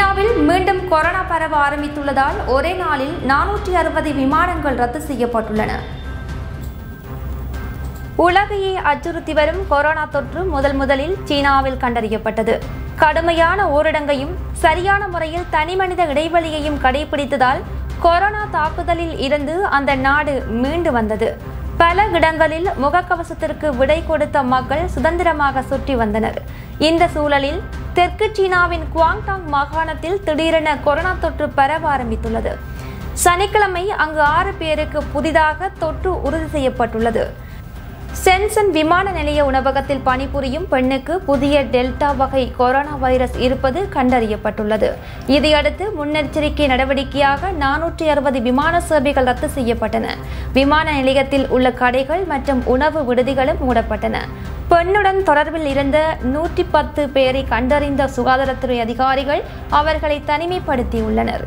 சீனாவில் மீண்டும் கொரோனா பரவ ஆரம்பித்துள்ளதால் ஒரே நாளில் நானூற்றி அறுபது விமானங்கள் ரத்து செய்யப்பட்டுள்ளன. உலகையே அச்சுறுத்தி வரும் கொரோனா தொற்று முதல் முதலில் சீனாவில் கண்டறியப்பட்டது. கடுமையான ஊரடங்கையும் சரியான முறையில் தனிமனித இடைவெளியையும் கடைபிடித்ததால் கொரோனா தாக்குதலில் இருந்து அந்த நாடு மீண்டு வந்தது. பல இடங்களில் முகக்கவசத்திற்கு விடை கொடுத்த மக்கள் சுதந்திரமாக சுற்றி வந்தனர். இந்த சூழலில் தெற்கு சீனாவின் குவாங்டாங் மாகாணத்தில் திடீரென கொரோனா தொற்று பரவ ஆரம்பித்துள்ளது. சனிக்கிழமை அங்கு ஆறு பேருக்கு புதிதாக தொற்று உறுதி செய்யப்பட்டுள்ளது. சென்சன் விமான நிலைய உணவகத்தில் பணிபுரியும் பெண்ணுக்கு புதிய டெல்டா வகை கொரோனா வைரஸ் இருப்பது கண்டறியப்பட்டுள்ளது. இதையடுத்து முன்னெச்சரிக்கை நடவடிக்கையாக நானூற்றி அறுபது விமான சேவைகள் ரத்து செய்யப்பட்டன. விமான நிலையத்தில் உள்ள கடைகள் மற்றும் உணவு விடுதிகளும் மூடப்பட்டன. பெண்ணுடன் தொடர்பில் இருந்த நூற்றி பத்து பேரை கண்டறிந்த சுகாதாரத்துறை அதிகாரிகள் அவர்களை தனிமைப்படுத்தியுள்ளனர்.